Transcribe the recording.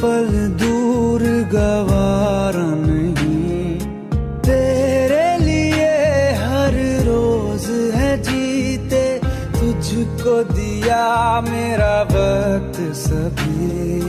पल दूर गवारा नहीं। तेरे लिए हर रोज है जीते, तुझको दिया मेरा वक्त सभी।